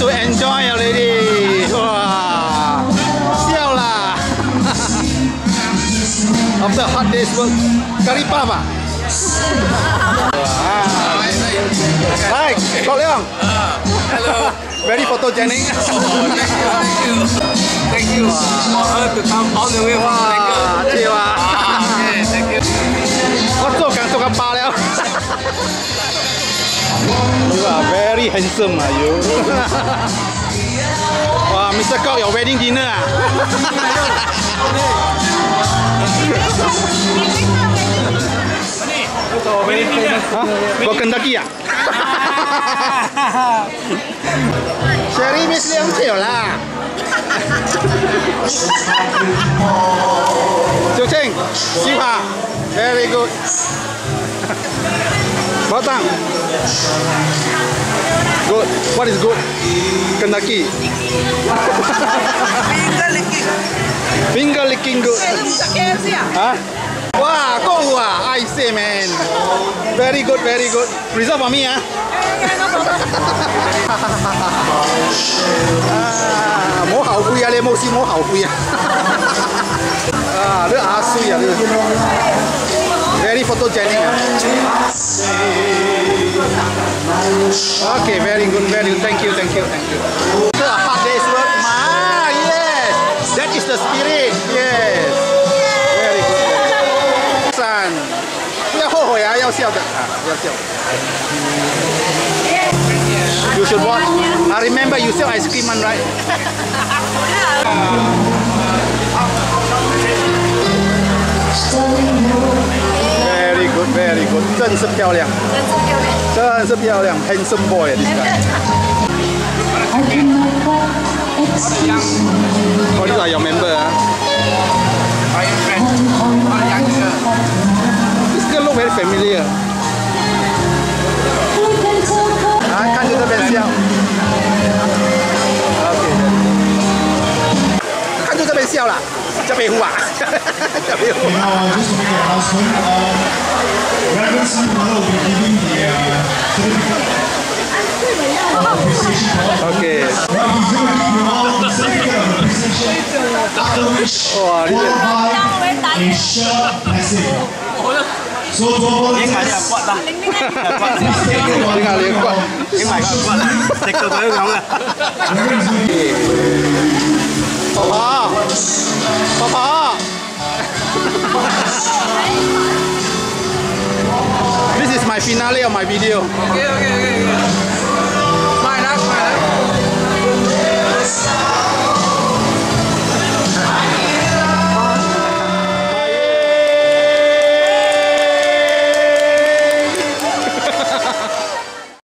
to enjoy already. Wah, siao lah. After hard day's work, curry puff ah. Hai, Kok Leong. Hello. Very photogenic. Oh, thank you, thank you. Thank you for her to come all the way from 哇，very handsome, are you? 哇，Mr. Kok 有 wedding dinner 啊？啊，我肯德基啊？Sherry Miss 两条啦。小青，小下，very good。 Bảo Tang. Good. What is good? Kentucky. Finger licking good. Hả? Wow, có hùa. I say man. Very good, very good. Reserve for me, ah. mổ hậu quy à, lên mổ xí mổ hậu quy à. à, đứa á suy à, đứa. Very photogenic. ah. Okay, very good, very good. Thank you, thank you, thank you. After a hard day's work, ma, yes, that is the spirit. Yes, very good. very good. Son, 不要后悔啊，要笑的啊，要笑。You should watch. I remember you sell ice cream, man, right? very good. 真是漂亮，真是漂亮，handsome boy this guy. Oh, these are your member, ah. Are you friends? All young girl. This girl look very familiar. 来，看着这边笑。OK，看着这边笑 จะไปหัวจะไปหัว Okay. Oh, ini. Oh, ini. This is my finale of my video okay okay okay, okay.